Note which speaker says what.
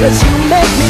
Speaker 1: Cause you make me